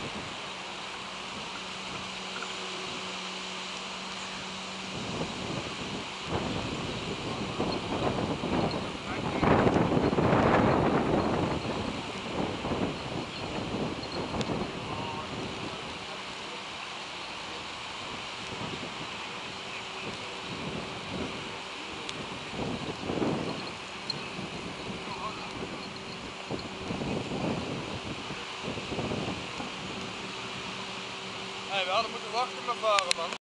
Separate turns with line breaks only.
フフフ。We hadden moeten wachten maar varen, man.